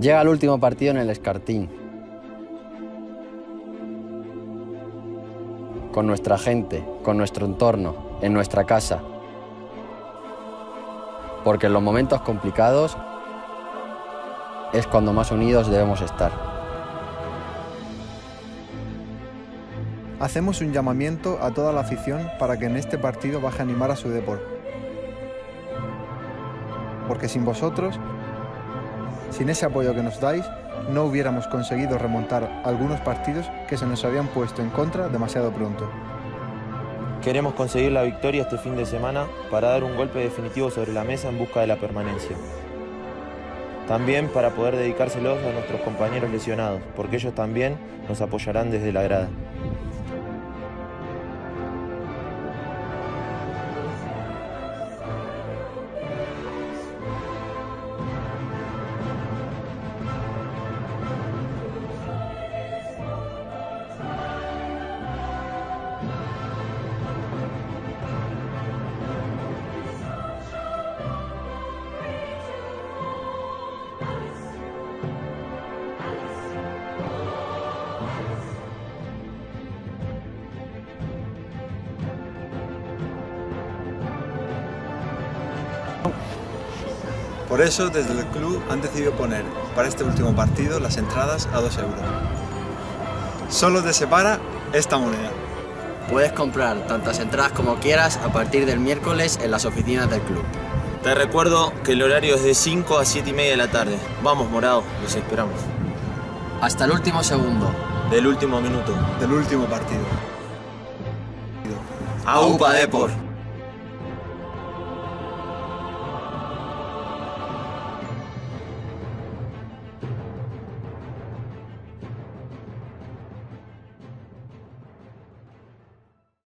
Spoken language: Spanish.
Llega el último partido en el Escartín. Con nuestra gente, con nuestro entorno, en nuestra casa. Porque en los momentos complicados es cuando más unidos debemos estar. Hacemos un llamamiento a toda la afición para que en este partido baje a animar a su deporte. Porque sin vosotros, sin ese apoyo que nos dais, no hubiéramos conseguido remontar algunos partidos que se nos habían puesto en contra demasiado pronto. Queremos conseguir la victoria este fin de semana para dar un golpe definitivo sobre la mesa en busca de la permanencia. También para poder dedicárselos a nuestros compañeros lesionados, porque ellos también nos apoyarán desde la grada. Por eso, desde el club han decidido poner para este último partido las entradas a 2 euros. Solo te separa esta moneda. Puedes comprar tantas entradas como quieras a partir del miércoles en las oficinas del club. Te recuerdo que el horario es de 5 a 7 y media de la tarde. Vamos, Morado, los esperamos. Hasta el último segundo. Del último minuto. Del último partido. ¡Aupa Depor!